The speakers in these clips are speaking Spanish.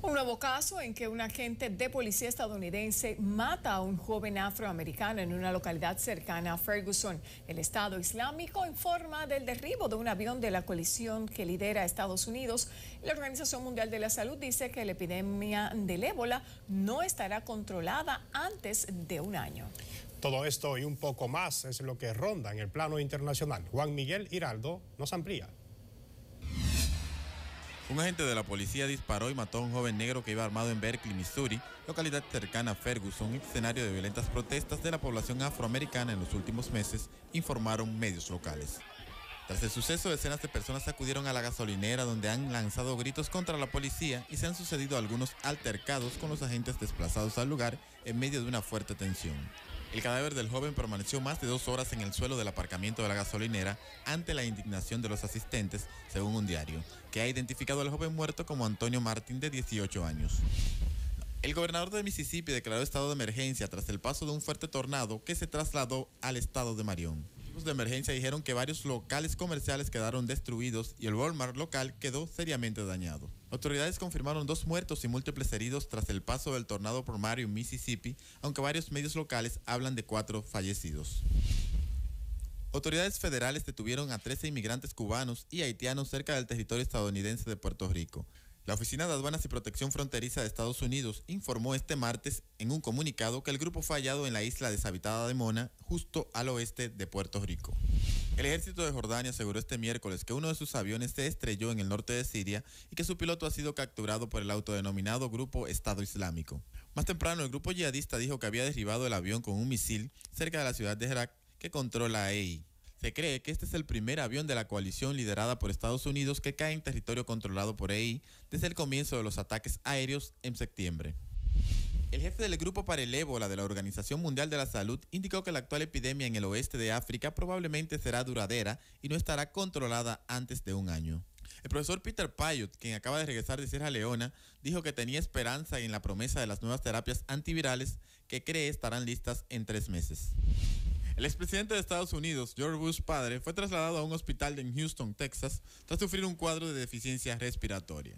Un nuevo caso en que un agente de policía estadounidense mata a un joven afroamericano en una localidad cercana a Ferguson. El Estado Islámico informa del derribo de un avión de la coalición que lidera Estados Unidos. La Organización Mundial de la Salud dice que la epidemia del ébola no estará controlada antes de un año. Todo esto y un poco más es lo que ronda en el plano internacional. Juan Miguel Hiraldo nos amplía. Un agente de la policía disparó y mató a un joven negro que iba armado en Berkeley, Missouri, localidad cercana a Ferguson, escenario de violentas protestas de la población afroamericana en los últimos meses, informaron medios locales. Tras el suceso, decenas de personas acudieron a la gasolinera donde han lanzado gritos contra la policía y se han sucedido algunos altercados con los agentes desplazados al lugar en medio de una fuerte tensión. El cadáver del joven permaneció más de dos horas en el suelo del aparcamiento de la gasolinera ante la indignación de los asistentes, según un diario, que ha identificado al joven muerto como Antonio Martín de 18 años. El gobernador de Mississippi declaró estado de emergencia tras el paso de un fuerte tornado que se trasladó al estado de Marion. De emergencia dijeron que varios locales comerciales quedaron destruidos y el Walmart local quedó seriamente dañado. Autoridades confirmaron dos muertos y múltiples heridos tras el paso del tornado por Marion, Mississippi, aunque varios medios locales hablan de cuatro fallecidos. Autoridades federales detuvieron a 13 inmigrantes cubanos y haitianos cerca del territorio estadounidense de Puerto Rico. La Oficina de Aduanas y Protección Fronteriza de Estados Unidos informó este martes en un comunicado que el grupo fue hallado en la isla deshabitada de Mona, justo al oeste de Puerto Rico. El ejército de Jordania aseguró este miércoles que uno de sus aviones se estrelló en el norte de Siria y que su piloto ha sido capturado por el autodenominado Grupo Estado Islámico. Más temprano, el grupo yihadista dijo que había derribado el avión con un misil cerca de la ciudad de Herak que controla EI. Se cree que este es el primer avión de la coalición liderada por Estados Unidos que cae en territorio controlado por EI desde el comienzo de los ataques aéreos en septiembre. El jefe del Grupo para el Ébola de la Organización Mundial de la Salud indicó que la actual epidemia en el oeste de África probablemente será duradera y no estará controlada antes de un año. El profesor Peter Payot, quien acaba de regresar de Sierra Leona, dijo que tenía esperanza en la promesa de las nuevas terapias antivirales que cree estarán listas en tres meses. El expresidente de Estados Unidos, George Bush padre, fue trasladado a un hospital en Houston, Texas, tras sufrir un cuadro de deficiencia respiratoria.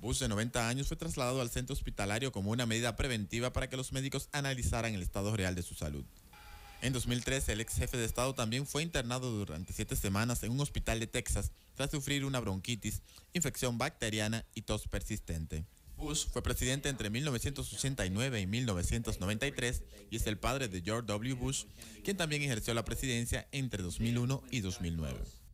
Bush, de 90 años, fue trasladado al centro hospitalario como una medida preventiva para que los médicos analizaran el estado real de su salud. En 2013, el ex jefe de Estado también fue internado durante siete semanas en un hospital de Texas tras sufrir una bronquitis, infección bacteriana y tos persistente. Bush fue presidente entre 1989 y 1993 y es el padre de George W. Bush, quien también ejerció la presidencia entre 2001 y 2009.